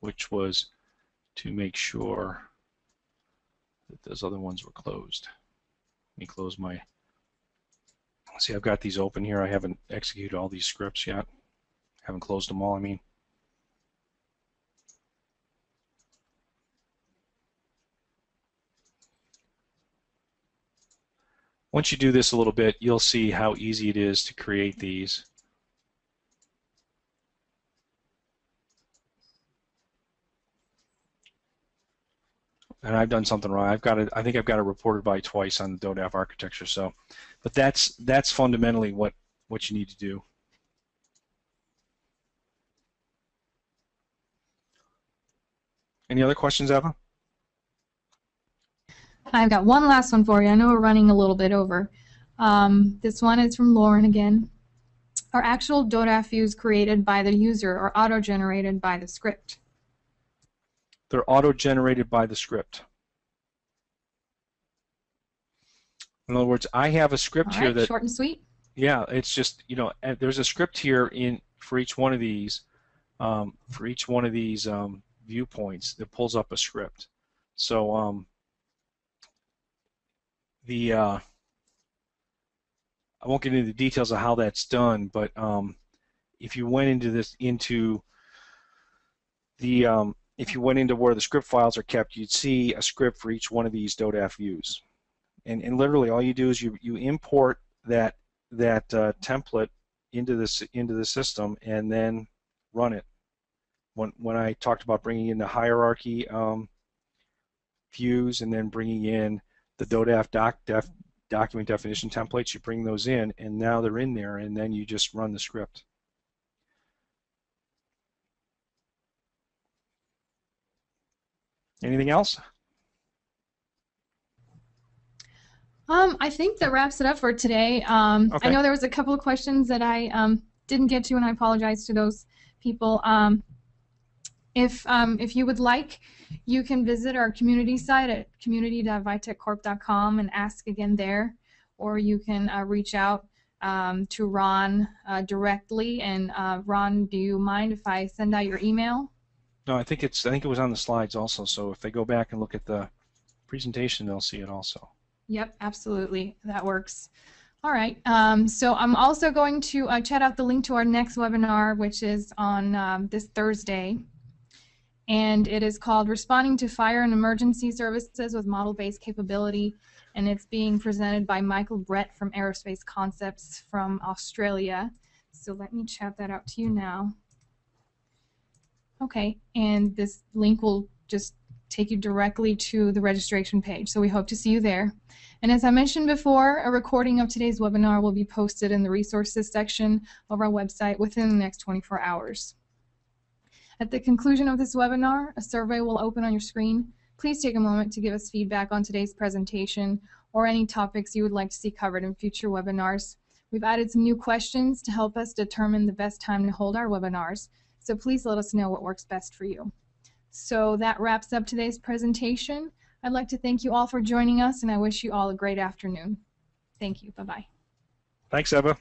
which was to make sure that those other ones were closed. Let me close my. See, I've got these open here. I haven't executed all these scripts yet. Haven't closed them all, I mean. Once you do this a little bit, you'll see how easy it is to create these. and I've done something wrong. I've got it. I think I've got it reported by twice on the DODAF architecture. So, but that's that's fundamentally what what you need to do. Any other questions, Eva? I've got one last one for you. I know we're running a little bit over. Um, this one is from Lauren again. Are actual DODAF views created by the user or auto-generated by the script? They're auto-generated by the script. In other words, I have a script here that short and sweet. yeah, it's just you know there's a script here in for each one of these um, for each one of these um, viewpoints that pulls up a script. So um, the uh, I won't get into the details of how that's done, but um, if you went into this into the um, if you went into where the script files are kept, you'd see a script for each one of these DODAF views. And, and literally all you do is you, you import that that uh, template into this into the system and then run it. When when I talked about bringing in the hierarchy um, views and then bringing in the DODAF doc def, document definition templates. You bring those in, and now they're in there, and then you just run the script. Anything else? Um, I think that wraps it up for today. Um, Okay. I know there was a couple of questions that I um, didn't get to, and I apologize to those people. Um, if um, if you would like, you can visit our community site at community.vitechcorp.com and ask again there, or you can uh, reach out um, to Ron uh, directly. And uh, Ron, do you mind if I send out your email? No, I think it's I think it was on the slides also. So if they go back and look at the presentation, they'll see it also. Yep, absolutely. That works. All right. Um, so I'm also going to uh, chat out the link to our next webinar, which is on um, this Thursday. And it is called Responding to Fire and Emergency Services with Model-Based Capability. And it's being presented by Michael Brett from Aerospace Concepts from Australia. So let me chat that out to you now. Okay, and this link will just take you directly to the registration page. So we hope to see you there. And as I mentioned before, a recording of today's webinar will be posted in the resources section of our website within the next 24 hours. At the conclusion of this webinar, a survey will open on your screen. Please take a moment to give us feedback on today's presentation or any topics you would like to see covered in future webinars. We've added some new questions to help us determine the best time to hold our webinars, so please let us know what works best for you. So that wraps up today's presentation. I'd like to thank you all for joining us, and I wish you all a great afternoon. Thank you. Bye-bye. Thanks, Eva.